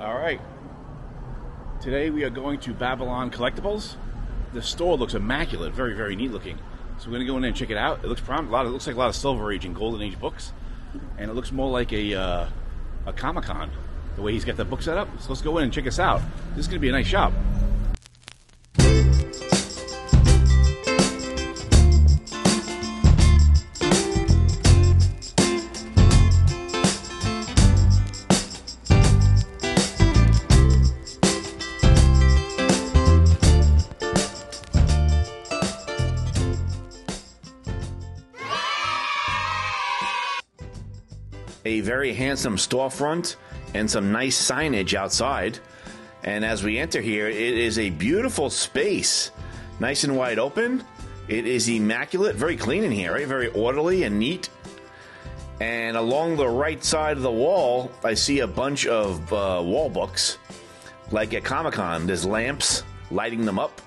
All right. Today we are going to Babylon Collectibles. The store looks immaculate, very, very neat looking. So we're gonna go in there and check it out. It looks prom- a lot. Of, it looks like a lot of Silver Age and Golden Age books, and it looks more like a uh, a Comic Con the way he's got the book set up. So let's go in and check us out. This is gonna be a nice shop. Very handsome storefront and some nice signage outside. And as we enter here, it is a beautiful space, nice and wide open. It is immaculate, very clean in here, right? Very orderly and neat. And along the right side of the wall, I see a bunch of uh, wall books, like at Comic Con. There's lamps lighting them up.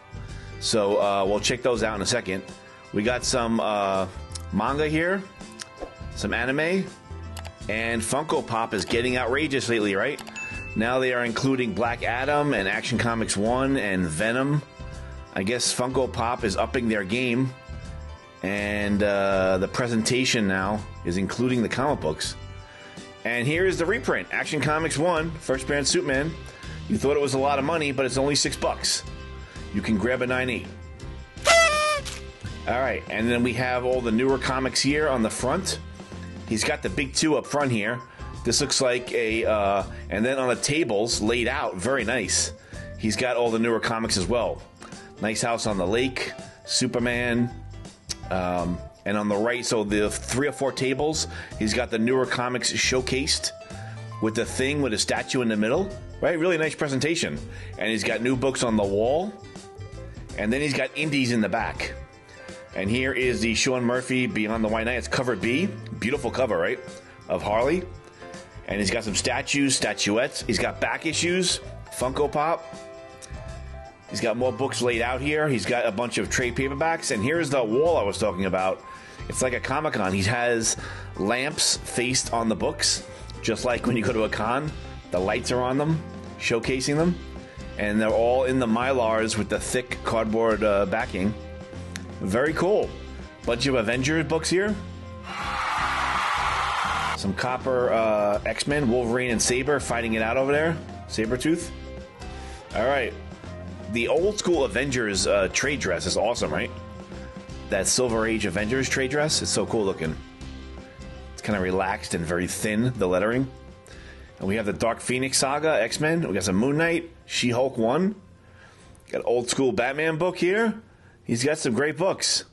So uh, we'll check those out in a second. We got some uh, manga here, some anime, and Funko Pop is getting outrageous lately, right? Now they are including Black Adam and Action Comics 1 and Venom. I guess Funko Pop is upping their game. And uh, the presentation now is including the comic books. And here is the reprint Action Comics 1, First Brand Superman. You thought it was a lot of money, but it's only six bucks. You can grab a 9.8. All right, and then we have all the newer comics here on the front. He's got the big two up front here. This looks like a, uh, and then on the tables laid out, very nice. He's got all the newer comics as well. Nice House on the Lake, Superman, um, and on the right, so the three or four tables, he's got the newer comics showcased with the thing with a statue in the middle. Right, really nice presentation. And he's got new books on the wall, and then he's got indies in the back. And here is the Sean Murphy Beyond the White Knight. It's cover B. Beautiful cover, right? Of Harley. And he's got some statues, statuettes. He's got back issues, Funko Pop. He's got more books laid out here. He's got a bunch of trade paperbacks. And here's the wall I was talking about. It's like a Comic Con. He has lamps faced on the books, just like when you go to a con. The lights are on them, showcasing them. And they're all in the Mylars with the thick cardboard uh, backing. Very cool. Bunch of Avengers books here. Some copper uh, X Men, Wolverine and Saber fighting it out over there. Sabretooth. All right. The old school Avengers uh, trade dress is awesome, right? That Silver Age Avengers trade dress is so cool looking. It's kind of relaxed and very thin, the lettering. And we have the Dark Phoenix Saga, X Men. We got some Moon Knight, She Hulk 1. Got old school Batman book here. He's got some great books.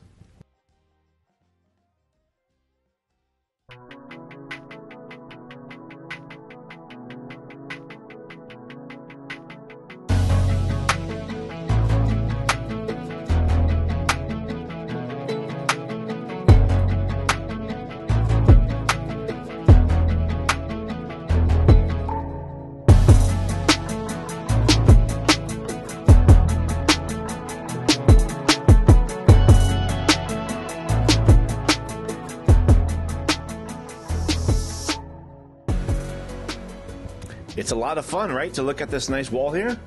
It's a lot of fun, right? To look at this nice wall here.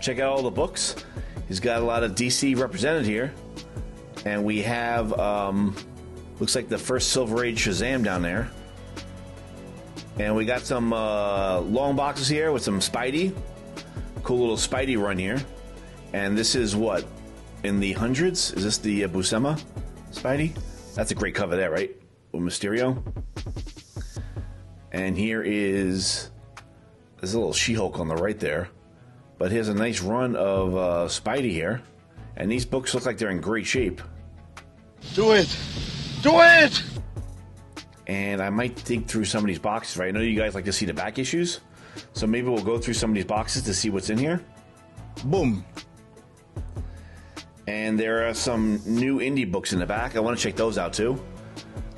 Check out all the books. He's got a lot of DC represented here. And we have, um, looks like the first Silver Age Shazam down there. And we got some uh, long boxes here with some Spidey. Cool little Spidey run here. And this is what? In the hundreds? Is this the uh, Buscema Spidey? That's a great cover there, right? With Mysterio. And here is there's a little She-Hulk on the right there, but here's a nice run of uh, Spidey here, and these books look like they're in great shape. Do it! Do it! And I might dig through some of these boxes. Right, I know you guys like to see the back issues, so maybe we'll go through some of these boxes to see what's in here. Boom. And there are some new indie books in the back. I want to check those out too.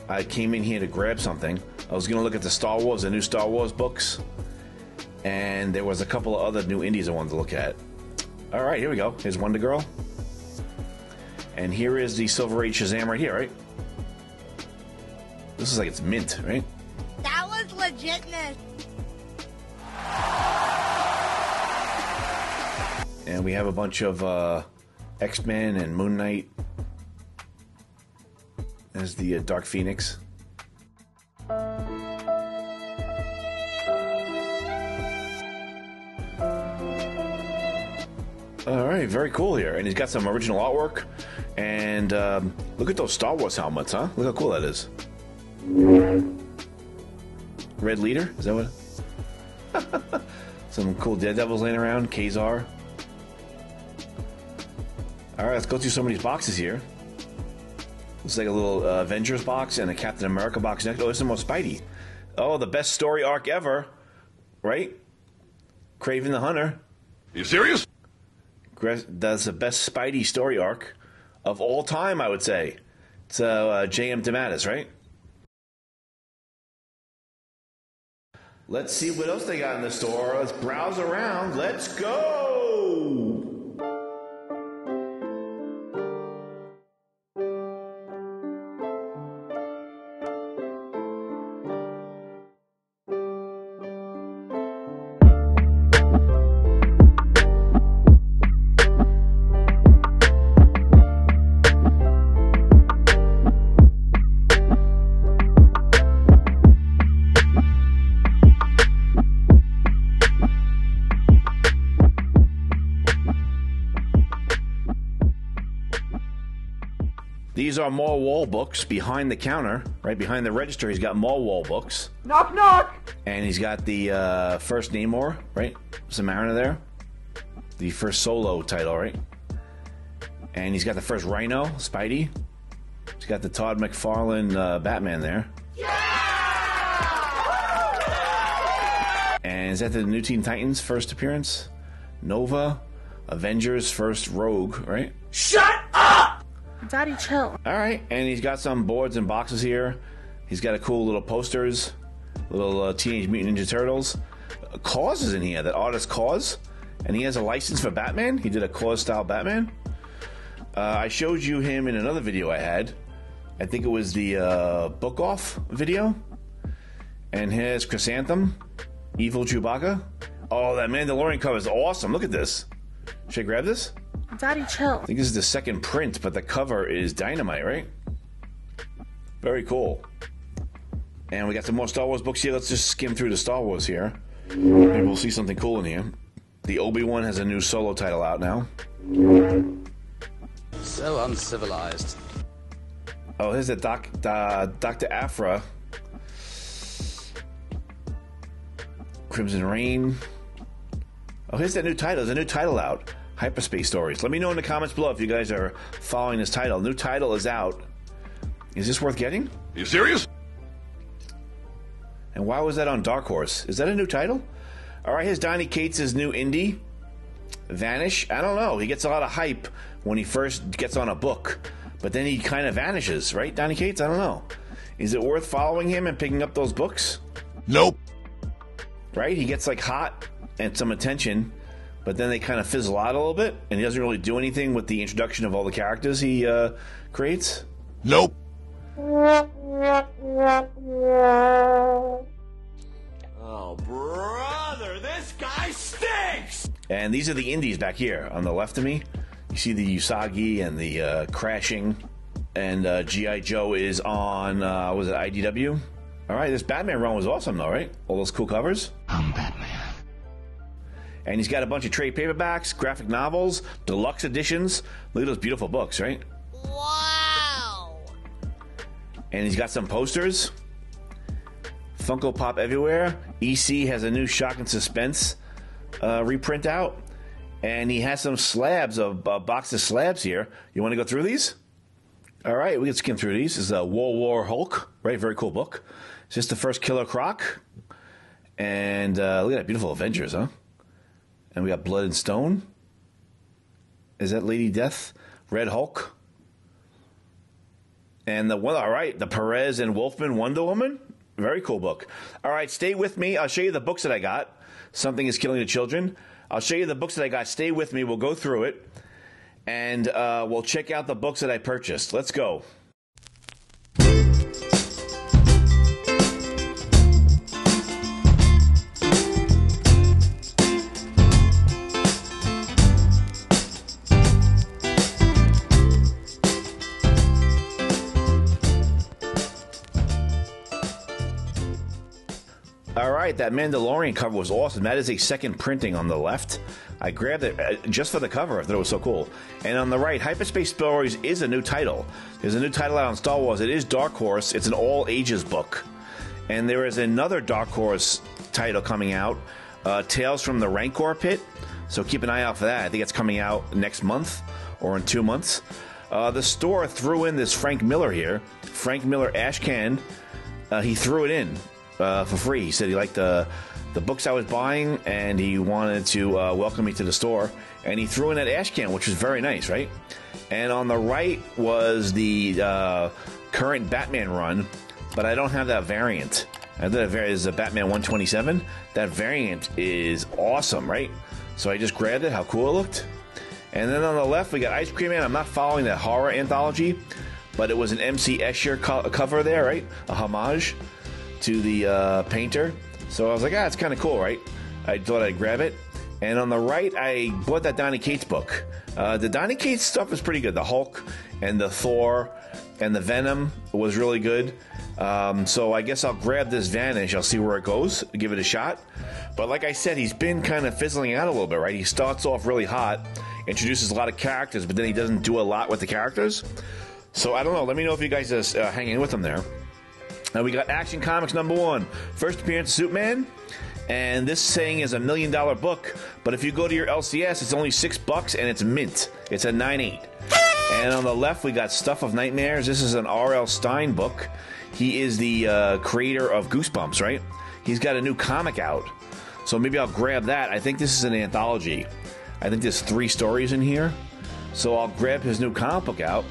I came in here to grab something. I was going to look at the Star Wars, the new Star Wars books, and there was a couple of other new indies I wanted to look at. All right, here we go. Here's Wonder Girl, and here is the Silver Age Shazam right here, right? This is like it's mint, right? That was legitness. And we have a bunch of uh, X Men and Moon Knight as the uh, Dark Phoenix. Very cool here. And he's got some original artwork. And um, look at those Star Wars helmets, huh? Look how cool that is. Red Leader? Is that what? some cool Daredevils laying around. Ka-Zar. All right, let's go through some of these boxes here. Looks like a little uh, Avengers box and a Captain America box next. Oh, there's some more Spidey. Oh, the best story arc ever, right? Kraven the Hunter. You serious? That's the best Spidey story arc of all time, I would say. It's uh, J.M. DeMatteis, right? Let's see what else they got in the store. Let's browse around. Let's go! These are more wall books behind the counter, right behind the register. He's got more wall books. Knock, knock! And he's got the uh, first Namor, right? Samara there. The first solo title, right? And he's got the first Rhino, Spidey. He's got the Todd McFarlane uh, Batman there. Yeah! And is that the New Teen Titans first appearance? Nova, Avengers first Rogue, right? Daddy, chill. All right, and he's got some boards and boxes here. He's got a cool little posters, little uh, Teenage Mutant Ninja Turtles. Uh, KAWS is in here, that artist KAWS, and he has a license for Batman. He did a KAWS style Batman. Uh, I showed you him in another video I had. I think it was the uh, book off video. And here's Chrysanthemum, Evil Chewbacca. Oh, that Mandalorian cover is awesome. Look at this. Should I grab this? Daddy, chill. I think this is the second print, but the cover is dynamite, right? Very cool. And we got some more Star Wars books here. Let's just skim through the Star Wars here. Maybe we'll see something cool in here. The Obi Wan has a new solo title out now. So uncivilized. Oh, here's the Doc, uh, Dr. Aphra. Crimson Reign. Oh, here's that new title. There's a new title out. Hyperspace Stories. Let me know in the comments below if you guys are following this title. New title is out. Is this worth getting? You serious? And why was that on Dark Horse? Is that a new title? All right, here's Donny Cates' new indie, Vanish. I don't know. He gets a lot of hype when he first gets on a book, but then he kind of vanishes, right, Donny Cates? I don't know. Is it worth following him and picking up those books? Nope. Right? He gets like hot and some attention, but then they kind of fizzle out a little bit, and he doesn't really do anything with the introduction of all the characters he uh, creates. Nope. Oh, brother, this guy stinks! And these are the indies back here on the left of me. You see the Usagi and the uh, Crashing, and uh, GI Joe is on. Uh, was it IDW? All right, this Batman run was awesome, though, right? All those cool covers. I'm Batman. And he's got a bunch of trade paperbacks, graphic novels, deluxe editions. Look at those beautiful books, right? Wow! And he's got some posters. Funko Pop everywhere. EC has a new Shock and Suspense uh, reprint out. And he has some slabs, a, a box of slabs here. You want to go through these? All right, we can skim through these. This is a World War Hulk, right? Very cool book. It's just the first Killer Croc. And uh, look at that beautiful Avengers, huh? And we got Blood and Stone. Is that Lady Death? Red Hulk. And the one, all right, the Perez and Wolfman Wonder Woman. Very cool book. All right, stay with me. I'll show you the books that I got. Something is Killing the Children. I'll show you the books that I got. Stay with me. We'll go through it. And uh, we'll check out the books that I purchased. Let's go. Right, that Mandalorian cover was awesome. That is a second printing on the left. I grabbed it uh, just for the cover. I thought it was so cool. And on the right, Hyperspace Stories is a new title. There's a new title out on Star Wars. It is Dark Horse. It's an all ages book. And there is another Dark Horse title coming out, uh, Tales from the Rancor Pit. So keep an eye out for that. I think it's coming out next month or in two months. Uh, the store threw in this Frank Miller here, Frank Miller Ashcan. Uh, he threw it in uh, for free. He said he liked the the books I was buying, and he wanted to uh, welcome me to the store. And he threw in that Ashcan, which was very nice, right? And on the right was the uh, current Batman run, but I don't have that variant. I have that variant is a Batman 127. That variant is awesome, right? So I just grabbed it. How cool it looked! And then on the left, we got Ice Cream Man. I'm not following that horror anthology, but it was an MC Escher co- cover there, right? A homage to the uh, painter. So I was like, ah, it's kind of cool, right? I thought I'd grab it. And on the right, I bought that Donny Cates book. Uh, the Donny Cates stuff is pretty good. The Hulk and the Thor and the Venom was really good. Um, so I guess I'll grab this Vanish. I'll see where it goes, give it a shot. But like I said, he's been kind of fizzling out a little bit, right? He starts off really hot, introduces a lot of characters, but then he doesn't do a lot with the characters. So I don't know. Let me know if you guys are uh, hanging with him there. Now we got Action Comics number one, first appearance of Superman, and this saying is a million dollar book. But if you go to your LCS, it's only six bucks and it's mint. It's a nine eight. And on the left, we got Stuff of Nightmares. This is an R.L. Stine book. He is the uh, creator of Goosebumps, right? He's got a new comic out. So maybe I'll grab that. I think this is an anthology. I think there's three stories in here. So I'll grab his new comic book out.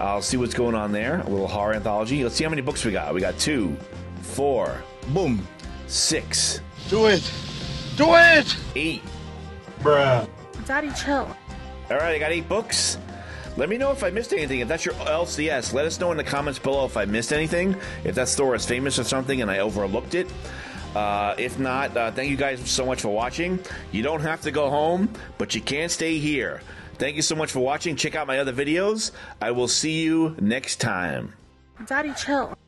I'll see what's going on there. A little horror anthology. Let's see how many books we got. We got two, four, Boom. six, Do it. Do it. eight. Bruh. Daddy, chill. All right, I got eight books. Let me know if I missed anything. If that's your LCS, let us know in the comments below if I missed anything. If that store is famous or something and I overlooked it. Uh, if not, uh, thank you guys so much for watching. You don't have to go home, but you can stay here. Thank you so much for watching. Check out my other videos. I will see you next time. Daddy, chill.